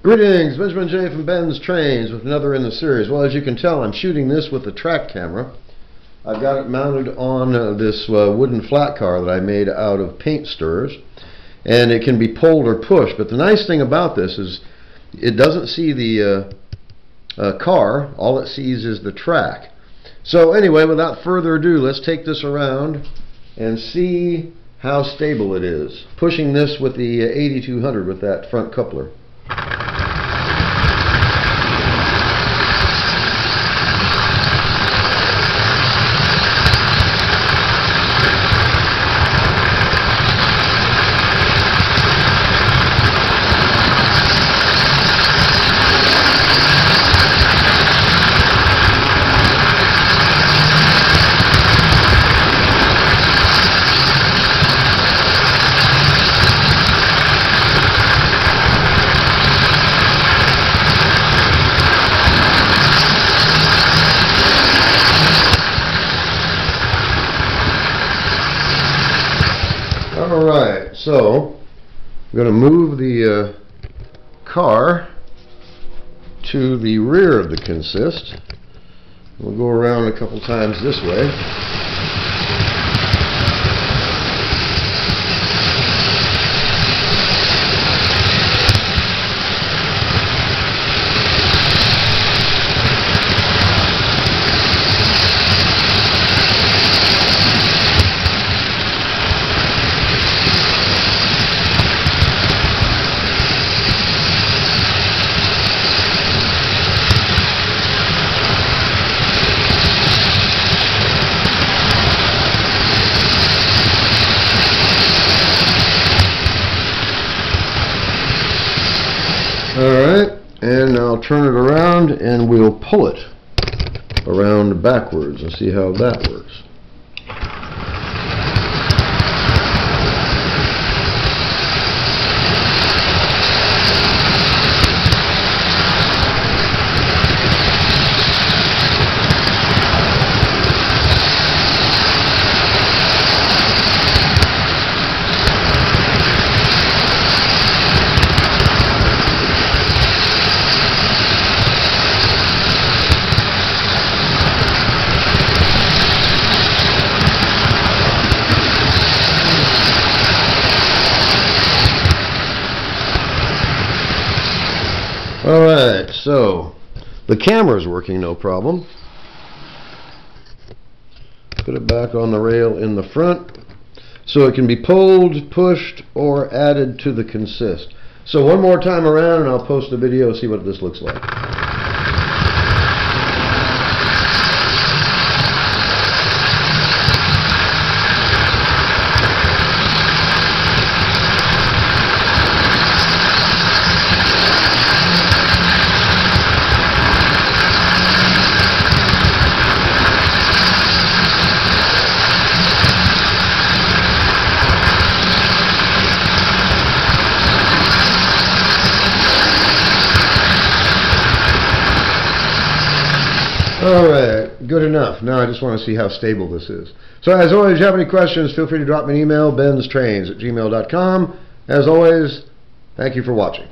Greetings, Benjamin J. from Benz Trainz with another in the series. Well, as you can tell, I'm shooting this with a track camera. I've got it mounted on uh, this uh, wooden flat car that I made out of paint stirrers. And it can be pulled or pushed. But the nice thing about this is it doesn't see the uh, uh car. All it sees is the track. So anyway, without further ado, let's take this around and see how stable it is. Pushing this with the 8200 with that front coupler. Alright, so I'm going to move the uh, car to the rear of the consist. We'll go around a couple times this way. Alright, and I'll turn it around and we'll pull it around backwards and see how that works. Alright, so the camera is working no problem. Put it back on the rail in the front so it can be pulled, pushed, or added to the consist. So one more time around and I'll post a video see what this looks like. Alright, good enough. Now I just want to see how stable this is. So as always, if you have any questions, feel free to drop me an email, benztrainz at gmail.com. As always, thank you for watching.